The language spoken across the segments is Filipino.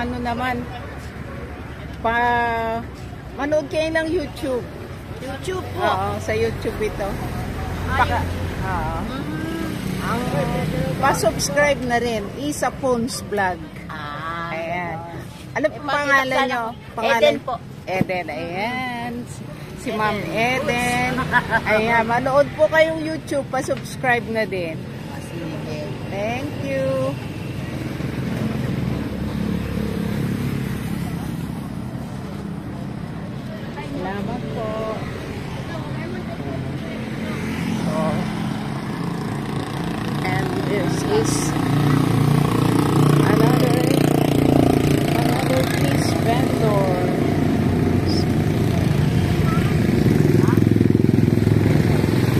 Paano naman? Pa, manood kayo ng YouTube. YouTube po. Oo, sa YouTube ito. Paka, oo. Ang, pa-subscribe na rin. Isa Phones Vlog. Ah. Ayan. Ano Eh, pangalan nyo? Pangalan? Eden po. Eden, ayan. Si Ma'am Eden. Ayan, manood po kayong YouTube, pa-subscribe na din. Ah, Sige. Thank you. Salamat po. And this is another another piece vendor.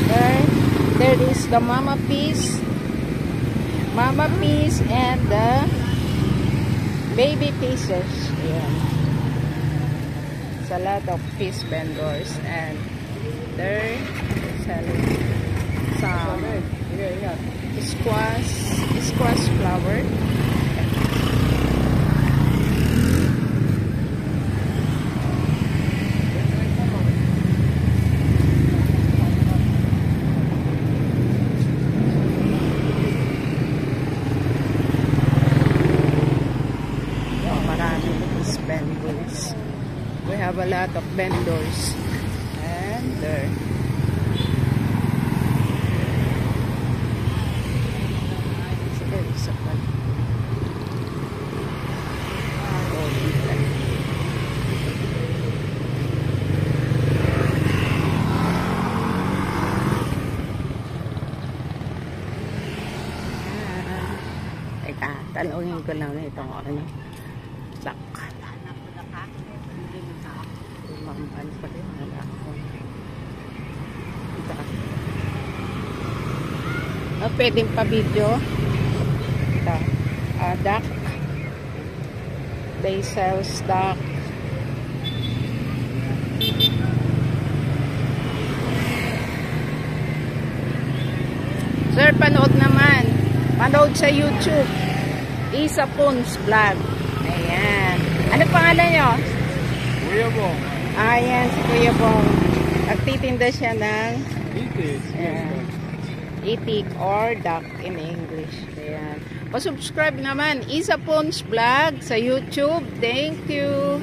There, there is the mama piece mama piece and the baby pieces. Ayan. A lot of fish vendors and they're selling some squash, squash flower. Oh, marami fish vendors. We have a lot of vendors. And there. Sige, isa pa. Oh, dito. Ah. Teka, tanungin ko lang itong ano. Sak. Mamban pa rin. Wala ako. Ito. Ah, pwedeng pa video. Ito. Ah, duck. They sell duck. Sir, panood naman. Panood sa YouTube. Isa Pons Vlog. Ayan. Ano pangalan nyo? Kuya Bong. Ayan, si Kuya Bong. Nagtitinda siya ng Itis. Ayan. Itik or duck in English. Ayan. Pa-subscribe naman. Isa Pons Vlog sa YouTube. Thank you.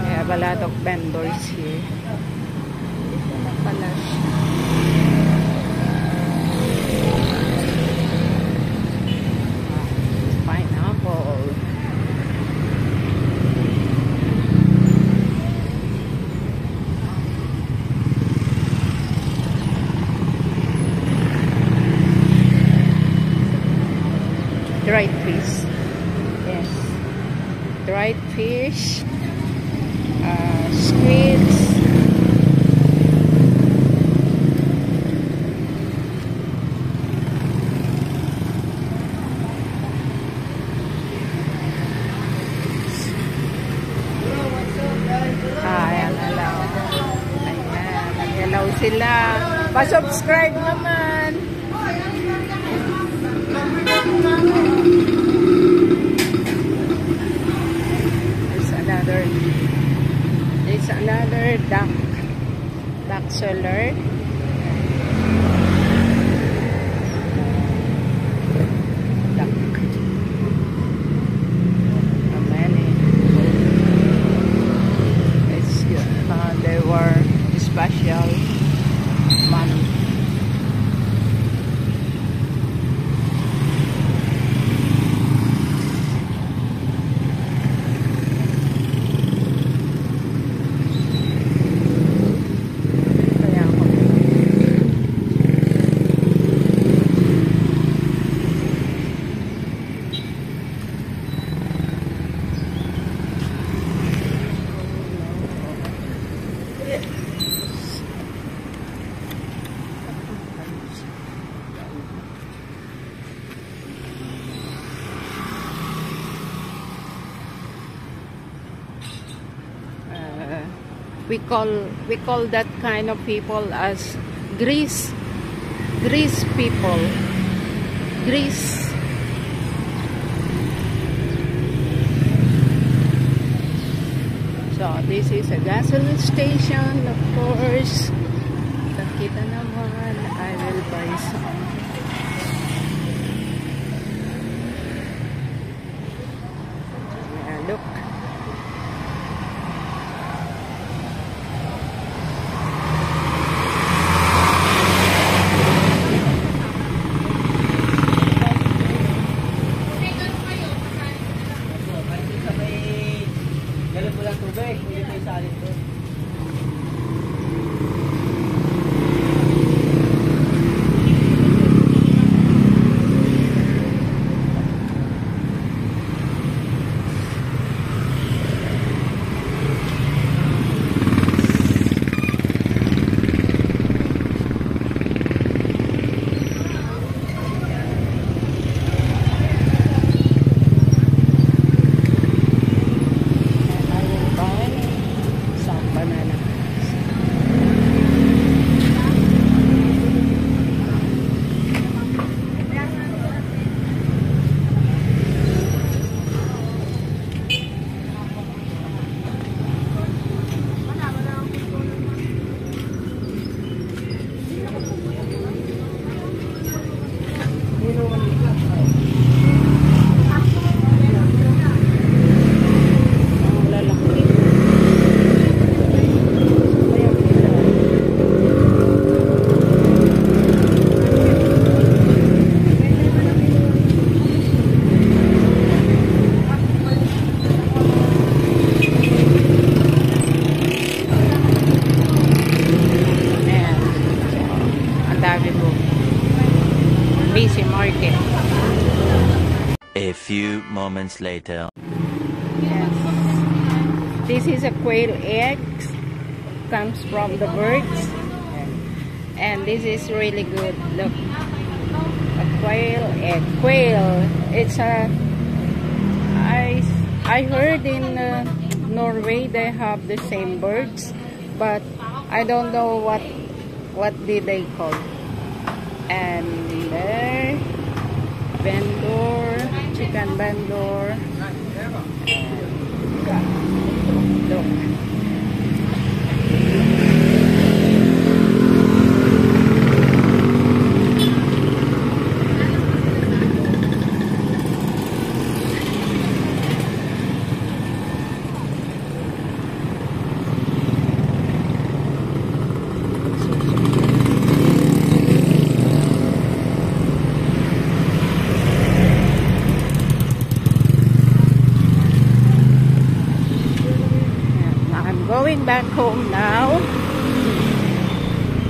We have a lot of vendors here. Ito na pala siya. Pineapple. Dried fish. Yes. Dried fish. Uh, squids. Ah, ayan, alaw. Ayan, nag-alaw sila. Pa-subscribe naman. There's another there's another duck duck seller. Uh, we call we call that kind of people as Greece Greece people. Greece this is a gasoline station of course. Kita naman I will buy some Busy market. A few moments later. Yes. This is a quail eggs. Comes from the birds. And this is really good. Look. A quail egg. Quail. It's a... I, I heard in uh, Norway they have the same birds. But I don't know what what did they call. And there vendor, chicken vendor. Back home now.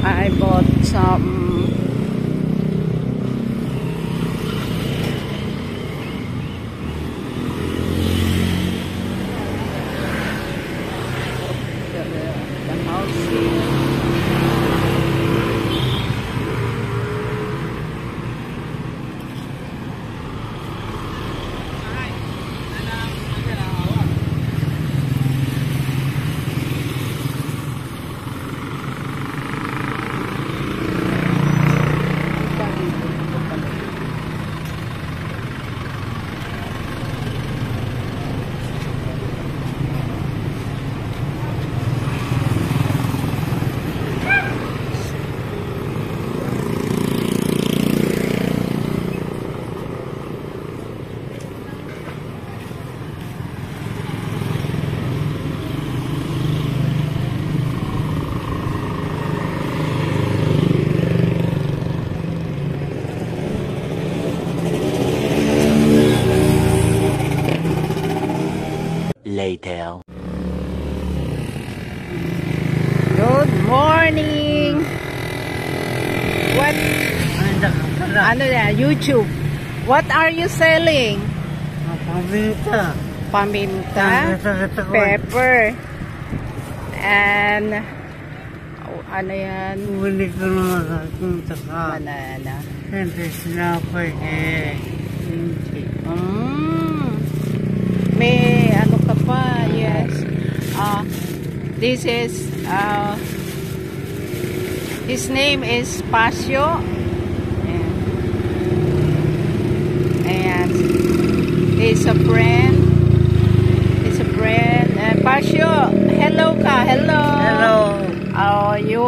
I bought some Later. Good morning! What? Ano na? YouTube. What are you selling? Pabita. Paminta, pepper, and oh, ano yan? Huli ko naman sa aking taka. Banana. Hindi sinapay eh. Hindi. Mm. May ano pa, yes. Ah, this is Uh, his name is Pasio. And, and he's a friend. He's a friend. Uh, Pasio, hello ka. Hello. Hello. Oh, you,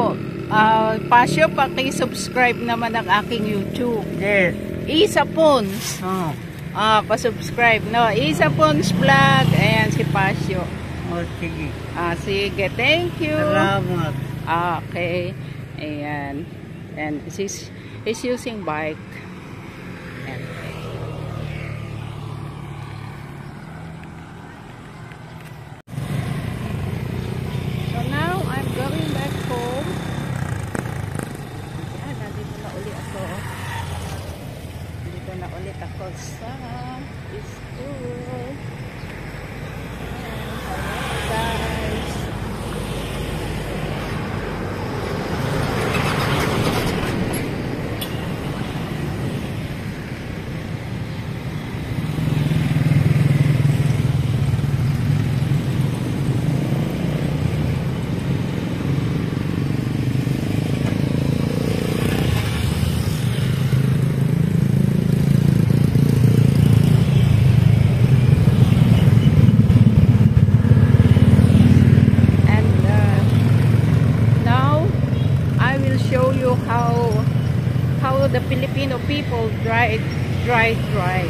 uh, Pasio, paki-subscribe naman ang aking YouTube. Yes. Isa Pons. Oh. Ah, pa-subscribe, no? Isa Pons Vlog. Ayan, si Pasio. Oh, sige. Ah, sige, thank you. Salamat. Ah, okay. Ayan. And he's, he's using bike. Ayan. Dry dry